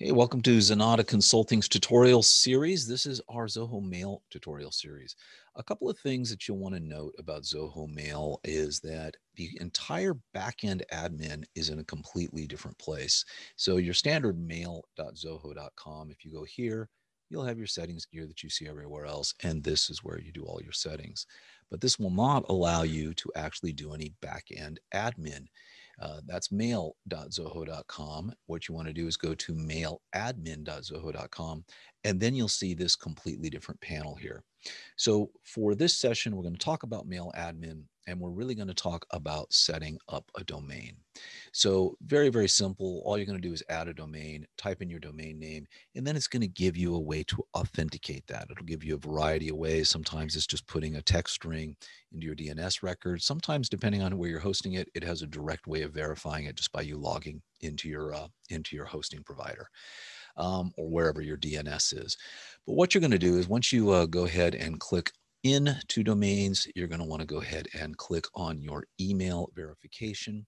welcome to Zenatta Consulting's tutorial series. This is our Zoho Mail tutorial series. A couple of things that you'll want to note about Zoho Mail is that the entire backend admin is in a completely different place. So your standard mail.zoho.com, if you go here, you'll have your settings gear that you see everywhere else, and this is where you do all your settings. But this will not allow you to actually do any backend admin. Uh, that's mail.zoho.com. What you want to do is go to mailadmin.zoho.com, and then you'll see this completely different panel here. So for this session, we're going to talk about mail admin and we're really going to talk about setting up a domain. So very, very simple. All you're going to do is add a domain, type in your domain name, and then it's going to give you a way to authenticate that. It'll give you a variety of ways. Sometimes it's just putting a text string into your DNS record. Sometimes, depending on where you're hosting it, it has a direct way of verifying it just by you logging into your uh, into your hosting provider um, or wherever your DNS is. But what you're going to do is once you uh, go ahead and click into domains, you're going to want to go ahead and click on your email verification.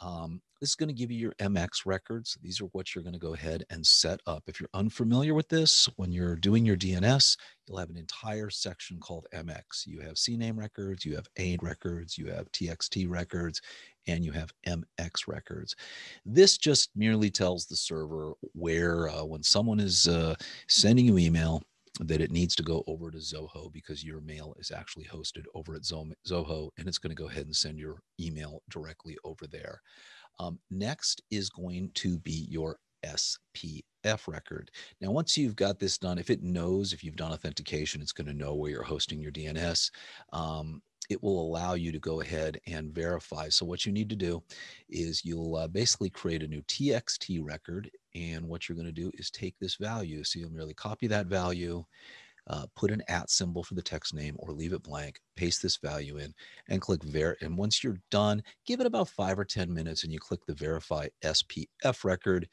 Um, this is going to give you your MX records. These are what you're going to go ahead and set up. If you're unfamiliar with this, when you're doing your DNS, you'll have an entire section called MX. You have CNAME records, you have AID records, you have TXT records, and you have MX records. This just merely tells the server where, uh, when someone is uh, sending you email, that it needs to go over to Zoho because your mail is actually hosted over at Zoho and it's going to go ahead and send your email directly over there. Um, next is going to be your SPF record. Now, once you've got this done, if it knows if you've done authentication, it's going to know where you're hosting your DNS. Um, it will allow you to go ahead and verify. So what you need to do is you'll uh, basically create a new TXT record. And what you're going to do is take this value. So you'll merely copy that value, uh, put an at symbol for the text name or leave it blank, paste this value in and click ver. And once you're done, give it about five or 10 minutes and you click the verify SPF record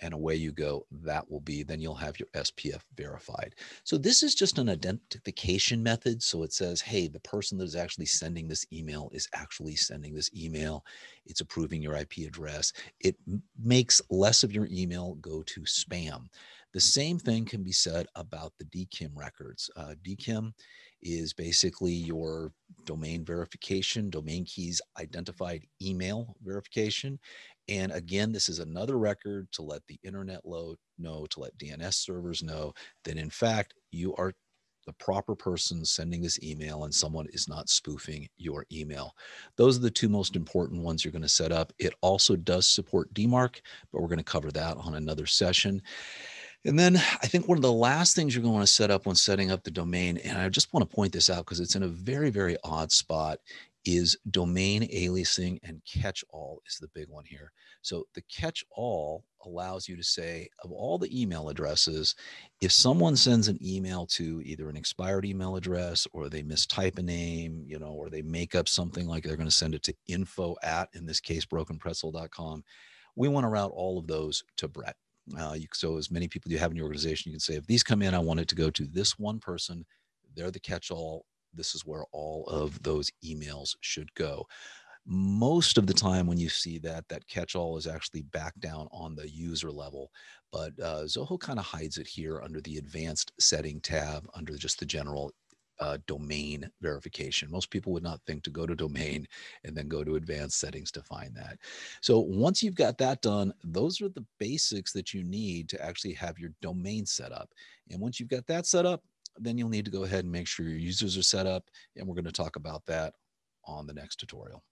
and away you go. That will be, then you'll have your SPF verified. So this is just an identification method. So it says, hey, the person that is actually sending this email is actually sending this email. It's approving your IP address. It makes less of your email go to spam. The same thing can be said about the DKIM records. Uh, DKIM is basically your domain verification, domain keys identified email verification. And again, this is another record to let the internet load know, to let DNS servers know that in fact you are the proper person sending this email and someone is not spoofing your email. Those are the two most important ones you're going to set up. It also does support DMARC, but we're going to cover that on another session. And then I think one of the last things you're going to set up when setting up the domain, and I just want to point this out because it's in a very, very odd spot, is domain aliasing and catch all is the big one here. So the catch all allows you to say of all the email addresses, if someone sends an email to either an expired email address or they mistype a name, you know, or they make up something like they're going to send it to info at, in this case, brokenpretzel.com, we want to route all of those to Brett. Uh, you, so as many people you have in your organization, you can say, if these come in, I want it to go to this one person. They're the catch-all. This is where all of those emails should go. Most of the time when you see that, that catch-all is actually back down on the user level, but uh, Zoho kind of hides it here under the advanced setting tab under just the general uh, domain verification. Most people would not think to go to domain and then go to advanced settings to find that. So once you've got that done, those are the basics that you need to actually have your domain set up. And once you've got that set up, then you'll need to go ahead and make sure your users are set up. And we're going to talk about that on the next tutorial.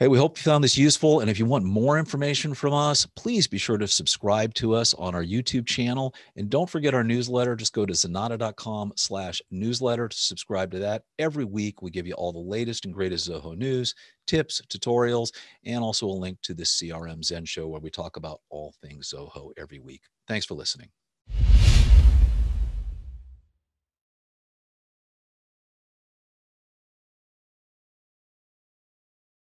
Hey, we hope you found this useful. And if you want more information from us, please be sure to subscribe to us on our YouTube channel. And don't forget our newsletter. Just go to zenatta.com slash newsletter to subscribe to that. Every week, we give you all the latest and greatest Zoho news, tips, tutorials, and also a link to the CRM Zen show where we talk about all things Zoho every week. Thanks for listening.